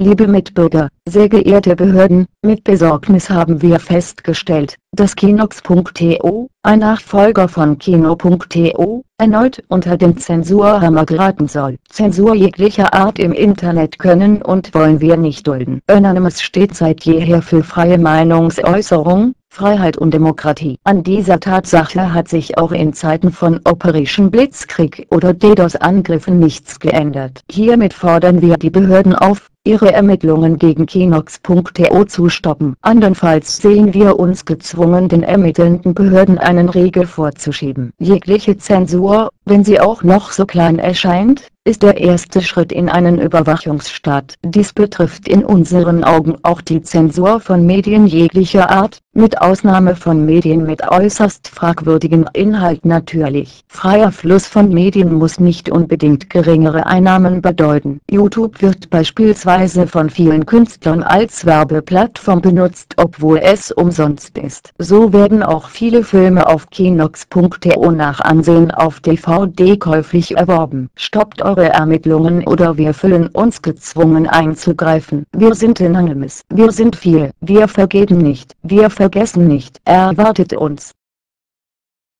Liebe Mitbürger, sehr geehrte Behörden, mit Besorgnis haben wir festgestellt, dass Kinox.to, ein Nachfolger von Kino.to, erneut unter den Zensurhammer geraten soll. Zensur jeglicher Art im Internet können und wollen wir nicht dulden. Anonymous steht seit jeher für freie Meinungsäußerung, Freiheit und Demokratie. An dieser Tatsache hat sich auch in Zeiten von Operation Blitzkrieg oder DDoS-Angriffen nichts geändert. Hiermit fordern wir die Behörden auf, ihre Ermittlungen gegen Kinox.to zu stoppen. Andernfalls sehen wir uns gezwungen den ermittelnden Behörden einen Riegel vorzuschieben. Jegliche Zensur, wenn sie auch noch so klein erscheint, ist der erste Schritt in einen Überwachungsstaat. Dies betrifft in unseren Augen auch die Zensur von Medien jeglicher Art, mit Ausnahme von Medien mit äußerst fragwürdigen Inhalt natürlich. Freier Fluss von Medien muss nicht unbedingt geringere Einnahmen bedeuten. YouTube wird beispielsweise von vielen Künstlern als Werbeplattform benutzt obwohl es umsonst ist. So werden auch viele Filme auf Kinox.to nach Ansehen auf DVD käuflich erworben. Stoppt eure Ermittlungen oder wir fühlen uns gezwungen einzugreifen. Wir sind in Anonymous. Wir sind viel. Wir vergeben nicht. Wir vergessen nicht. Erwartet uns.